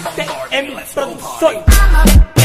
TM Production